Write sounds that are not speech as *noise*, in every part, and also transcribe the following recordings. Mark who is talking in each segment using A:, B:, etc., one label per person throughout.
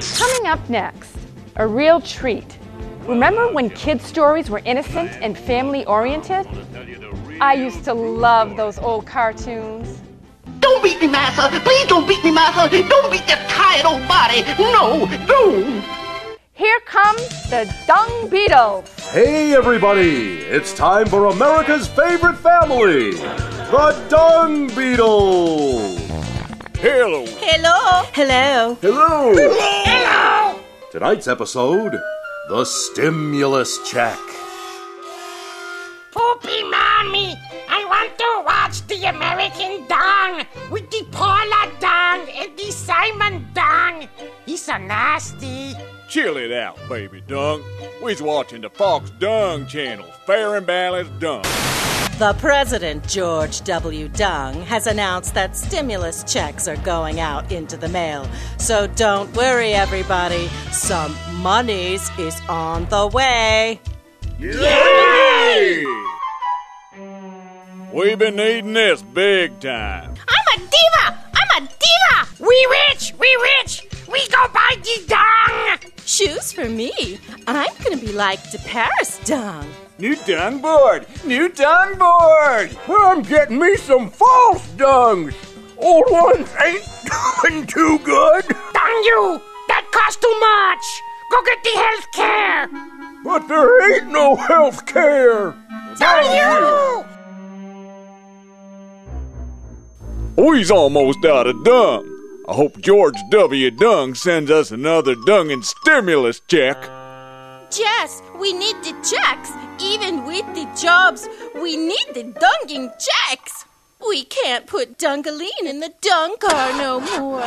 A: Coming up next, a real treat. Remember when kids' stories were innocent and family oriented? I used to love those old cartoons.
B: Don't beat me, Martha. Please don't beat me, Martha. Don't beat that tired old body. No, don't.
A: Here comes the Dung Beetles.
C: Hey, everybody! It's time for America's favorite family, the Dung Beetles!
D: Hello.
E: Hello. Hello.
C: Hello! Hello! Tonight's episode The Stimulus Check.
F: Poopy Mommy, I want to watch the American Dong with the Paula Dong and the Simon Dong. He's so nasty.
D: Chill it out, baby dung. We's watching the Fox Dung channel, fair and balanced dung.
E: The President, George W. Dung, has announced that stimulus checks are going out into the mail. So don't worry, everybody. Some monies is on the way.
D: Yay! We've been needing this big time.
F: I'm a diva! I'm a diva! We rich! We rich! We go buy the Dong!
E: Shoes for me. I'm gonna be like the Paris Dung.
G: New dung board! New dung board! I'm getting me some false dungs! Old ones ain't doing too good!
F: Dang you! That costs too much! Go get the health care!
G: But there ain't no health care!
F: Dang you!
D: We's almost out of dung. I hope George W. Dung sends us another dungin' stimulus check.
E: Jess, we need the checks. Even with the jobs, we need the dunging checks. We can't put Dungaline in the dung car no more.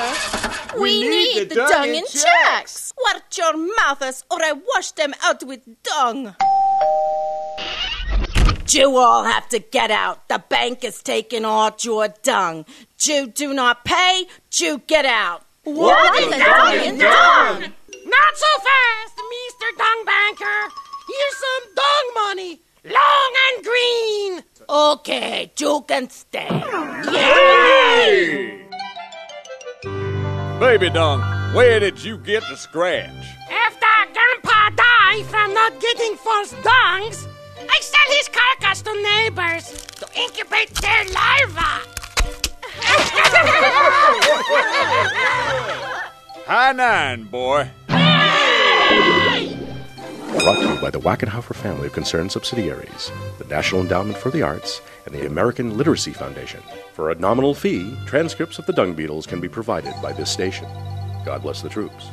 E: We, need, the, dunging checks. Watch your mouths, or I wash them out with dung. You all have to get out. The bank is taking all your dung. You do not pay, you get out. What
F: is dunging dung? Not so fast, Mr. Dung Banker! Here's some dung money! Long and green!
E: Okay, you can stay.
D: Yay! Baby Dung, where did you get the scratch?
F: After Grandpa died from not getting false dungs, I sell his carcass to neighbors to incubate their larvae. *laughs*
D: High nine, boy.
C: Brought to you by the Wackenhaufer Family of Concerned Subsidiaries, the National Endowment for the Arts, and the American Literacy Foundation. For a nominal fee, transcripts of the Dung Beetles can be provided by this station. God bless the troops.